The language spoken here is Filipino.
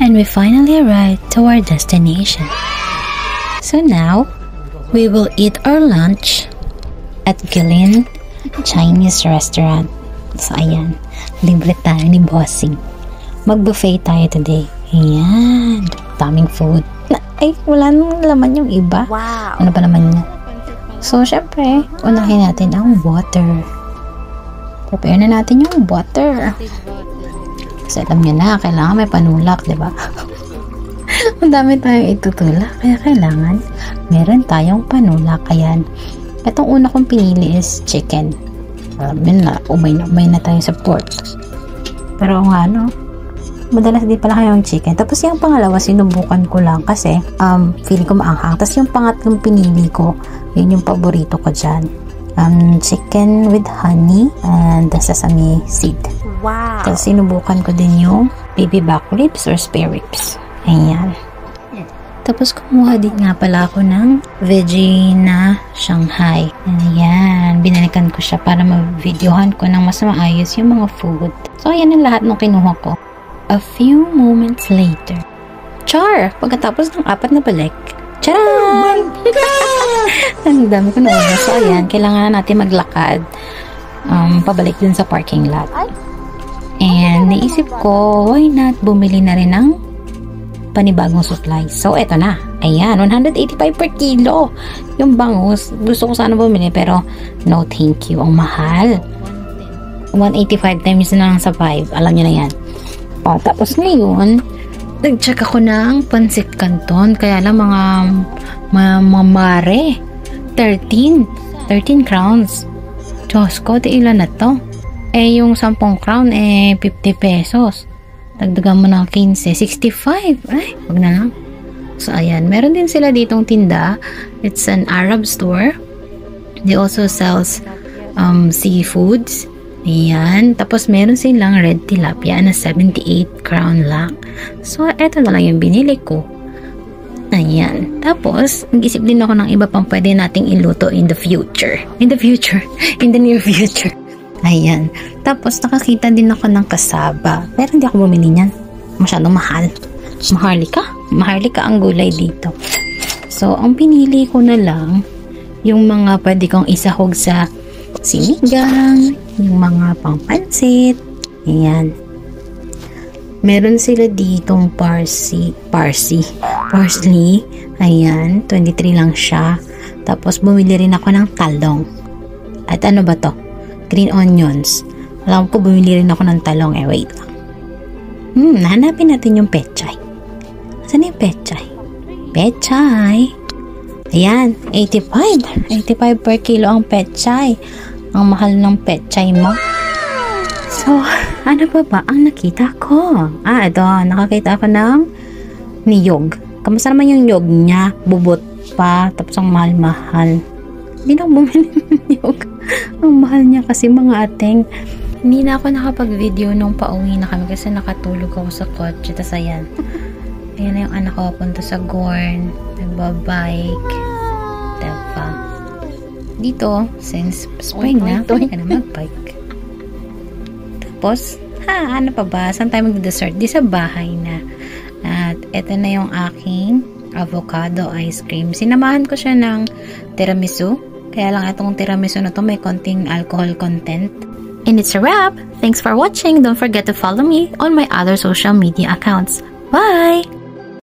And we finally arrived to our destination. So now, we will eat our lunch at Gillian Chinese Restaurant. So ayan, libre tayo ni Bossing. Mag-buffet tayo today. Ayan, daming food. Ay, wala nang laman yung iba. Wow. Ano pa naman niya? So, syempre, unahin natin ang water. Prepare na natin yung water. Kasi alam niyo na, kailangan may panulak, di ba? Ang dami tayong itutulak, kaya kailangan meron tayong panulak. Ayan. Itong una kong pinili is chicken. Yun na, umay na, umay na tayo sa pork. Pero nga, no, madalas din pala kayong chicken. Tapos yung pangalawa, sinubukan ko lang kasi um, feeling ko maanghang. Tapos yung pangatlong pinili ko, yun yung paborito ko dyan. Um, chicken with honey and sesame seed. Wow. Tapos sinubukan ko din yung baby back ribs or spare ribs. Ayan. Tapos kumuha din nga pala ako ng veggie na Shanghai. Ayan. Binalikan ko siya para ma-videohan ko ng mas maayos yung mga food. So, ayan ang lahat ng kinuha ko. A few moments later. Char! Pagkatapos ng apat na balik. Charan! ang dami ko na. So, ayan. Kailangan na natin maglakad. Um, pabalik din sa parking lot. And naisip ko, why not bumili na rin ng panibagong supply. So, eto na. Ayan, 185 per kilo. Yung bangus, gusto ko sana bumili pero no thank you. Ang mahal. 185 times na lang sa 5. Alam niyo na yan. O, tapos ngayon, nag-check ako ng pansit canton. Kaya lang mga, mga, mga mare. 13. 13 crowns. Diyos ko, ilan na to? Eh, yung 10 crown, eh, 50 pesos. Dagdagan mo ng 15, 65. Ay, wag na lang. So, ayan. Meron din sila ditong tinda. It's an Arab store. They also sells um, seafoods. Ayan. Tapos, meron silang red tilapia na 78 crown lang. So, eto na lang yung binili ko. Ayan. Tapos, nag-isip din ako ng iba pang pwede nating iluto in the future. In the future. In the near future. Ayan. Tapos, nakakita din ako ng kasaba. Pero hindi ako bumili niyan. Masyadong mahal. Maharlika. Maharlika ang gulay dito. So, ang pinili ko na lang, yung mga pwede kong isahog sa sinigang, yung mga pangpansit. Ayan. Meron sila ditong parsi, parsi, parsley. Ayan, 23 lang siya. Tapos, bumili rin ako ng talong. At ano ba to? Green onions. Alam ko, bumili rin ako ng talong. Eh, wait lang. Hmm, hanapin natin yung pechay. Saan yung pechay? Pechay. Ayan, 85. 85 per kilo ang pechay. Ang mahal ng pechay mo. So, ano ba ba ang nakita ko? Ah, ito. Nakakita ako ng niyog. Kamusta naman yung niyog niya? Bubot pa. Tapos ang mahal-mahal. Hindi na bumili ng niyog. Ang mahal niya kasi mga ating hindi na ako nakapag-video nung pauwi na kami kasi nakatulog ako sa kotse. Tapos ayan. Ayan na yung anak ko punta sa Gorn. Nagbabike. Diba? Dito, since spring na, pwede ka na mag-bike. Tapos, ha, ano pa ba? Saan tayo mag-dessert? Di sa bahay na. At eto na yung aking avocado ice cream. Sinamahan ko siya ng tiramisu kaya lang itong tiramisu na to may konting alcohol content. And it's a wrap! Thanks for watching! Don't forget to follow me on my other social media accounts. Bye!